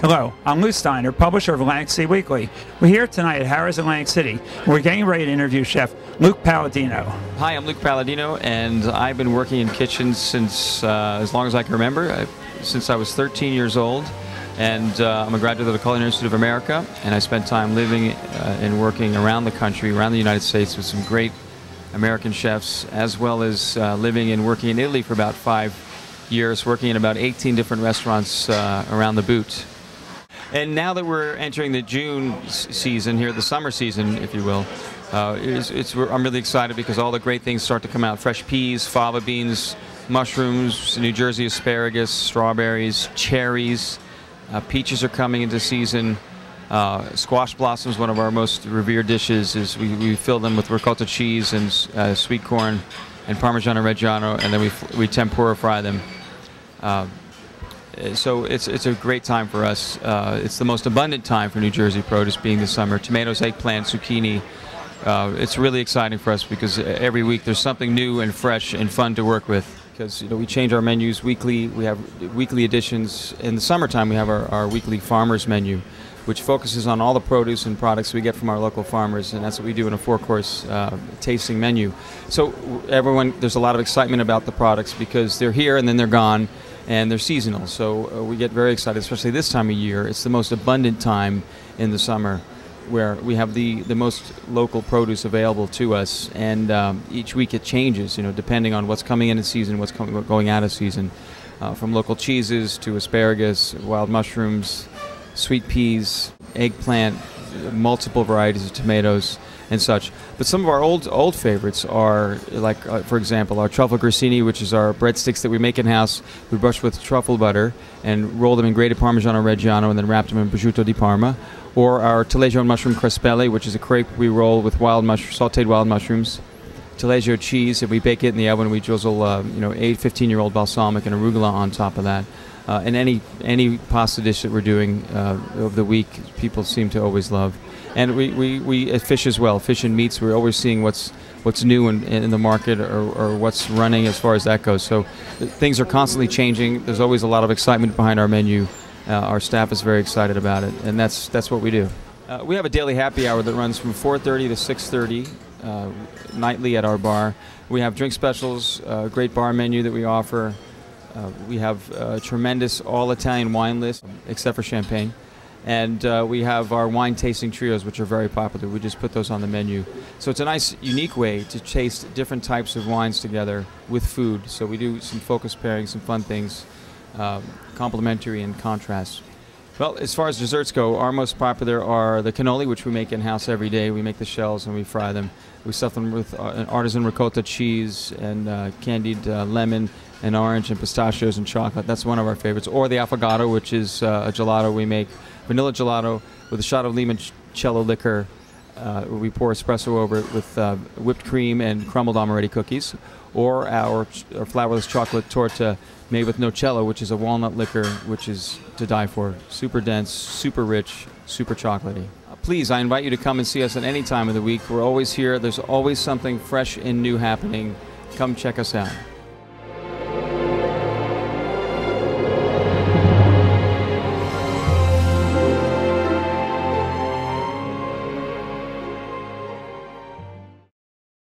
Hello, I'm Lew Steiner, publisher of Atlantic City Weekly. We're here tonight at Harrah's Atlantic City. We're getting ready to interview Chef Luke Palladino. Hi, I'm Luke Palladino, and I've been working in kitchens since uh, as long as I can remember, I, since I was 13 years old. And uh, I'm a graduate of the Culinary Institute of America, and I spent time living uh, and working around the country, around the United States, with some great American chefs, as well as uh, living and working in Italy for about five years, working in about 18 different restaurants uh, around the boot. And now that we're entering the June season here, the summer season, if you will, uh, it's, it's, I'm really excited because all the great things start to come out: fresh peas, fava beans, mushrooms, New Jersey asparagus, strawberries, cherries, uh, peaches are coming into season. Uh, squash blossoms, one of our most revered dishes, is we, we fill them with ricotta cheese and uh, sweet corn and Parmigiano Reggiano, and then we, we tempura fry them. So it's it's a great time for us. Uh, it's the most abundant time for New Jersey produce, being the summer. Tomatoes, eggplant, zucchini. Uh, it's really exciting for us because every week there's something new and fresh and fun to work with. Because you know we change our menus weekly. We have weekly editions. In the summertime, we have our, our weekly farmers menu, which focuses on all the produce and products we get from our local farmers, and that's what we do in a four-course uh, tasting menu. So everyone, there's a lot of excitement about the products because they're here and then they're gone and they're seasonal. So uh, we get very excited, especially this time of year. It's the most abundant time in the summer where we have the, the most local produce available to us, and um, each week it changes, you know, depending on what's coming in in season, what's coming, going out of season, uh, from local cheeses to asparagus, wild mushrooms, sweet peas, eggplant, multiple varieties of tomatoes and such. But some of our old old favorites are like, uh, for example, our truffle grissini, which is our breadsticks that we make in house. We brush with truffle butter and roll them in grated Parmigiano Reggiano, and then wrap them in prosciutto di Parma. Or our taleggio mushroom crespelle, which is a crepe we roll with wild mush- sautéed wild mushrooms. Taleggio cheese, and we bake it in the oven. We drizzle, uh, you know, 8, 15 year old balsamic and arugula on top of that. Uh, and any any pasta dish that we're doing uh, the week, people seem to always love and we, we, we fish as well. Fish and meats. We're always seeing what's what's new in, in the market or, or what's running as far as that goes. So things are constantly changing. There's always a lot of excitement behind our menu. Uh, our staff is very excited about it, and that's that's what we do. Uh, we have a daily happy hour that runs from 4:30 to 6:30 uh, nightly at our bar. We have drink specials, a great bar menu that we offer. Uh, we have a tremendous all Italian wine list, except for champagne. And uh, we have our wine tasting trios, which are very popular. We just put those on the menu. So it's a nice, unique way to taste different types of wines together with food. So we do some focus pairing, some fun things, um, complementary and contrast. Well, as far as desserts go, our most popular are the cannoli, which we make in house every day. We make the shells and we fry them. We stuff them with uh, an artisan ricotta cheese and uh, candied uh, lemon and orange and pistachios and chocolate. That's one of our favorites. Or the affogato, which is uh, a gelato we make vanilla gelato with a shot of limoncello liquor. Uh, we pour espresso over it with uh, whipped cream and crumbled amaretti cookies, or our, our flourless chocolate torta made with nocello, which is a walnut liquor, which is to die for. Super dense, super rich, super chocolatey. Uh, please, I invite you to come and see us at any time of the week. We're always here. There's always something fresh and new happening. Come check us out.